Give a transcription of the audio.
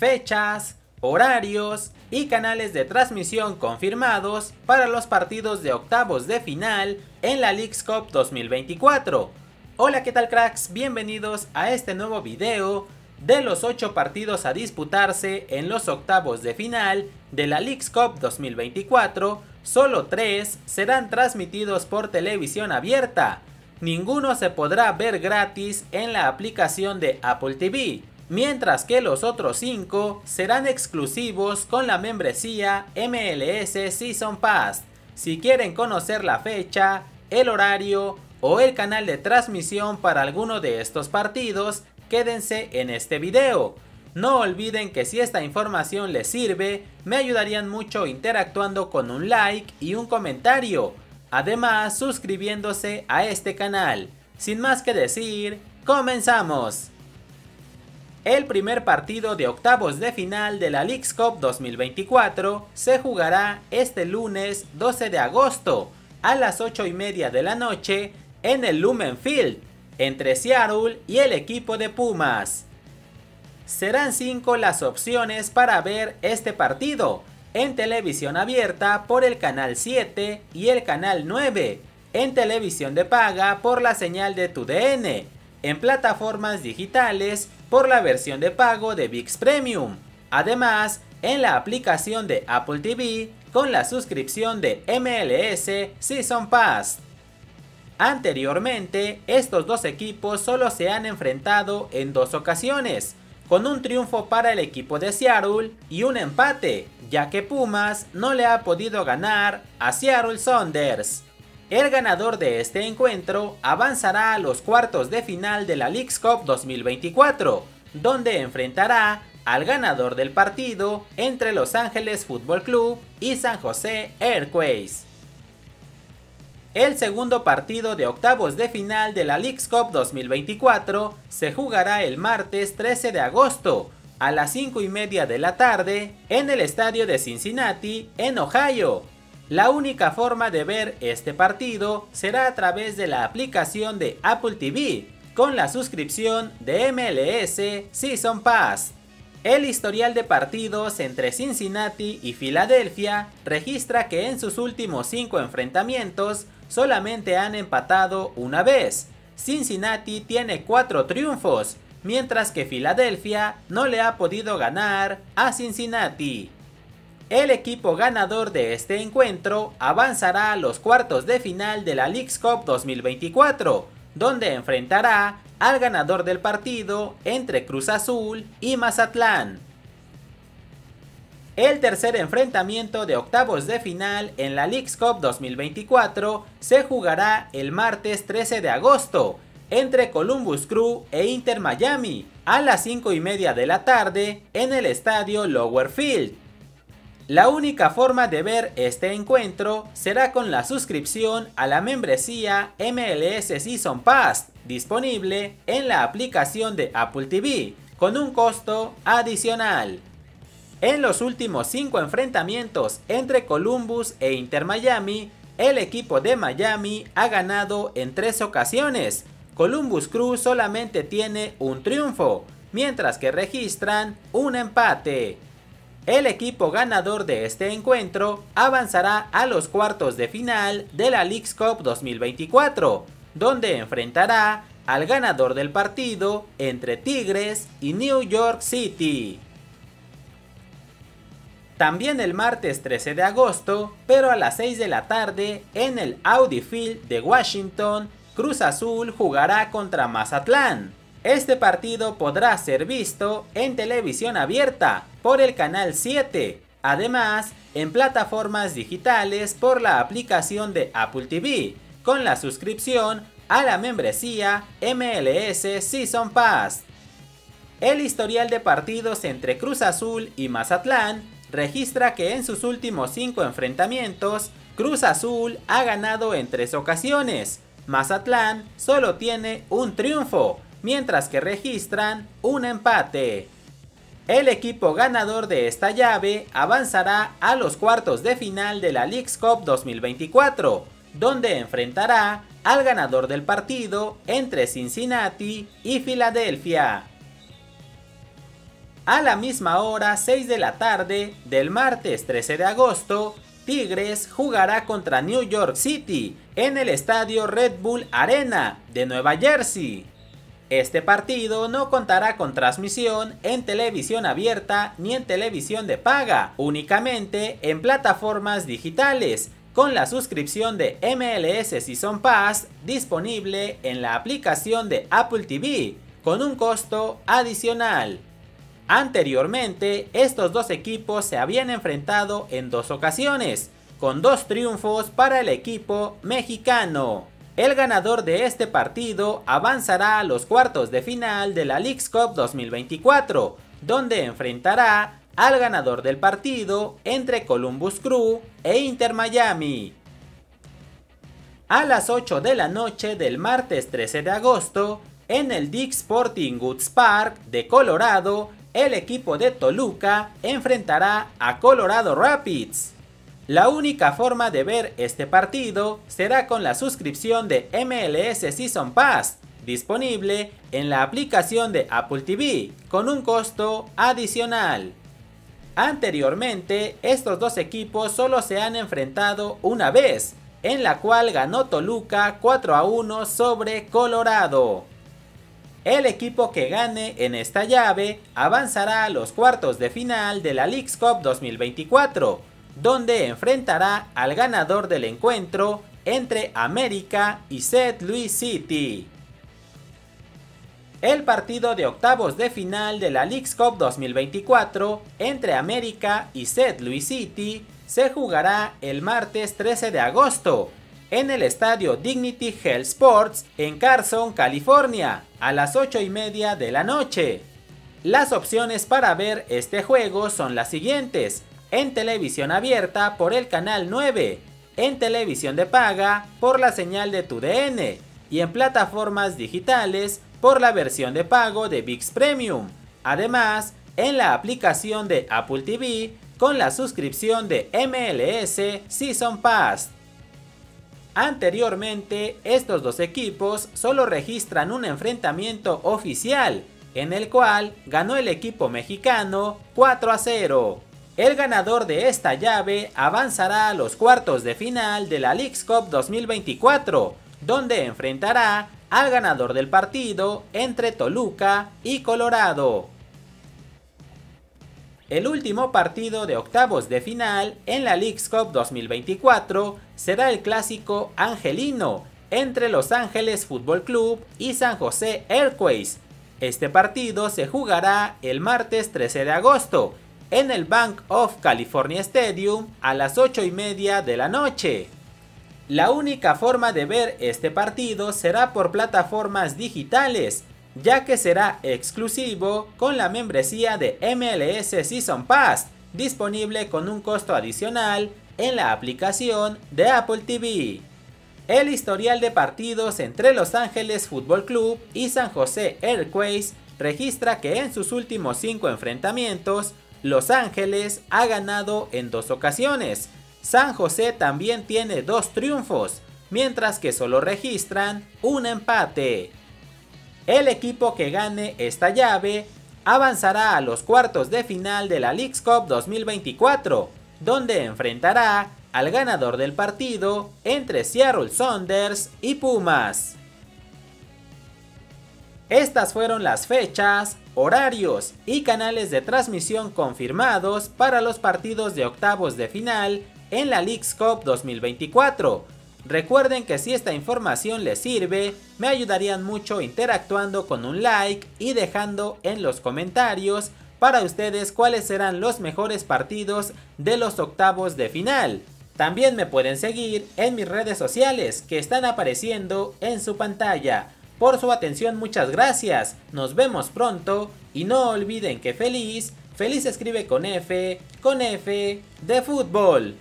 fechas, horarios y canales de transmisión confirmados para los partidos de octavos de final en la Leagues Cup 2024. Hola, ¿qué tal cracks? Bienvenidos a este nuevo video de los 8 partidos a disputarse en los octavos de final de la Leagues Cup 2024. Solo 3 serán transmitidos por televisión abierta. Ninguno se podrá ver gratis en la aplicación de Apple TV mientras que los otros 5 serán exclusivos con la membresía MLS Season Pass. Si quieren conocer la fecha, el horario o el canal de transmisión para alguno de estos partidos, quédense en este video. No olviden que si esta información les sirve, me ayudarían mucho interactuando con un like y un comentario. Además, suscribiéndose a este canal. Sin más que decir, comenzamos. El primer partido de octavos de final de la Leagues Cup 2024 se jugará este lunes 12 de agosto a las 8 y media de la noche en el Lumen Field entre Seattle y el equipo de Pumas. Serán 5 las opciones para ver este partido en televisión abierta por el canal 7 y el canal 9, en televisión de paga por la señal de TUDN, en plataformas digitales por la versión de pago de VIX Premium. Además, en la aplicación de Apple TV con la suscripción de MLS Season Pass. Anteriormente, estos dos equipos solo se han enfrentado en dos ocasiones, con un triunfo para el equipo de Seattle y un empate, ya que Pumas no le ha podido ganar a Seattle Saunders. El ganador de este encuentro avanzará a los cuartos de final de la Leagues Cup 2024, donde enfrentará al ganador del partido entre Los Ángeles Fútbol Club y San José Airways. El segundo partido de octavos de final de la Leagues Cup 2024 se jugará el martes 13 de agosto a las 5 y media de la tarde en el estadio de Cincinnati, en Ohio, la única forma de ver este partido será a través de la aplicación de Apple TV, con la suscripción de MLS Season Pass. El historial de partidos entre Cincinnati y Filadelfia registra que en sus últimos 5 enfrentamientos solamente han empatado una vez. Cincinnati tiene 4 triunfos, mientras que Filadelfia no le ha podido ganar a Cincinnati. El equipo ganador de este encuentro avanzará a los cuartos de final de la Leagues Cup 2024, donde enfrentará al ganador del partido entre Cruz Azul y Mazatlán. El tercer enfrentamiento de octavos de final en la Leagues Cup 2024 se jugará el martes 13 de agosto entre Columbus Crew e Inter Miami a las 5 y media de la tarde en el estadio Lower Field. La única forma de ver este encuentro será con la suscripción a la membresía MLS Season Pass disponible en la aplicación de Apple TV con un costo adicional. En los últimos 5 enfrentamientos entre Columbus e Inter Miami, el equipo de Miami ha ganado en 3 ocasiones. Columbus Crew solamente tiene un triunfo, mientras que registran un empate. El equipo ganador de este encuentro avanzará a los cuartos de final de la Leagues Cup 2024, donde enfrentará al ganador del partido entre Tigres y New York City. También el martes 13 de agosto, pero a las 6 de la tarde, en el Audi Field de Washington, Cruz Azul jugará contra Mazatlán. Este partido podrá ser visto en televisión abierta por el canal 7, además en plataformas digitales por la aplicación de Apple TV, con la suscripción a la membresía MLS Season Pass. El historial de partidos entre Cruz Azul y Mazatlán registra que en sus últimos 5 enfrentamientos, Cruz Azul ha ganado en 3 ocasiones, Mazatlán solo tiene un triunfo, mientras que registran un empate. El equipo ganador de esta llave avanzará a los cuartos de final de la Leagues Cup 2024, donde enfrentará al ganador del partido entre Cincinnati y Filadelfia. A la misma hora, 6 de la tarde del martes 13 de agosto, Tigres jugará contra New York City en el estadio Red Bull Arena de Nueva Jersey. Este partido no contará con transmisión en televisión abierta ni en televisión de paga, únicamente en plataformas digitales, con la suscripción de MLS Season Pass disponible en la aplicación de Apple TV, con un costo adicional. Anteriormente, estos dos equipos se habían enfrentado en dos ocasiones, con dos triunfos para el equipo mexicano. El ganador de este partido avanzará a los cuartos de final de la Leagues Cup 2024, donde enfrentará al ganador del partido entre Columbus Crew e Inter Miami. A las 8 de la noche del martes 13 de agosto, en el Dick Sporting Goods Park de Colorado, el equipo de Toluca enfrentará a Colorado Rapids. La única forma de ver este partido será con la suscripción de MLS Season Pass, disponible en la aplicación de Apple TV, con un costo adicional. Anteriormente, estos dos equipos solo se han enfrentado una vez, en la cual ganó Toluca 4 a 1 sobre Colorado. El equipo que gane en esta llave avanzará a los cuartos de final de la Leagues Cup 2024, donde enfrentará al ganador del encuentro entre América y St. Louis City. El partido de octavos de final de la Leagues Cup 2024 entre América y St. Louis City se jugará el martes 13 de agosto en el estadio Dignity Health Sports en Carson, California, a las 8 y media de la noche. Las opciones para ver este juego son las siguientes en televisión abierta por el canal 9, en televisión de paga por la señal de TUDN y en plataformas digitales por la versión de pago de VIX Premium. Además, en la aplicación de Apple TV con la suscripción de MLS Season Pass. Anteriormente, estos dos equipos solo registran un enfrentamiento oficial, en el cual ganó el equipo mexicano 4 a 0. El ganador de esta llave avanzará a los cuartos de final de la Leagues Cup 2024, donde enfrentará al ganador del partido entre Toluca y Colorado. El último partido de octavos de final en la Leagues Cup 2024 será el clásico angelino entre Los Ángeles Fútbol Club y San José Airways. Este partido se jugará el martes 13 de agosto en el Bank of California Stadium a las 8 y media de la noche. La única forma de ver este partido será por plataformas digitales, ya que será exclusivo con la membresía de MLS Season Pass, disponible con un costo adicional en la aplicación de Apple TV. El historial de partidos entre Los Ángeles Fútbol Club y San José Airways registra que en sus últimos 5 enfrentamientos los Ángeles ha ganado en dos ocasiones. San José también tiene dos triunfos, mientras que solo registran un empate. El equipo que gane esta llave avanzará a los cuartos de final de la Leagues Cup 2024, donde enfrentará al ganador del partido entre Seattle Saunders y Pumas. Estas fueron las fechas, horarios y canales de transmisión confirmados para los partidos de octavos de final en la Leagues Cup 2024. Recuerden que si esta información les sirve, me ayudarían mucho interactuando con un like y dejando en los comentarios para ustedes cuáles serán los mejores partidos de los octavos de final. También me pueden seguir en mis redes sociales que están apareciendo en su pantalla. Por su atención muchas gracias, nos vemos pronto y no olviden que feliz, feliz escribe con F, con F de fútbol.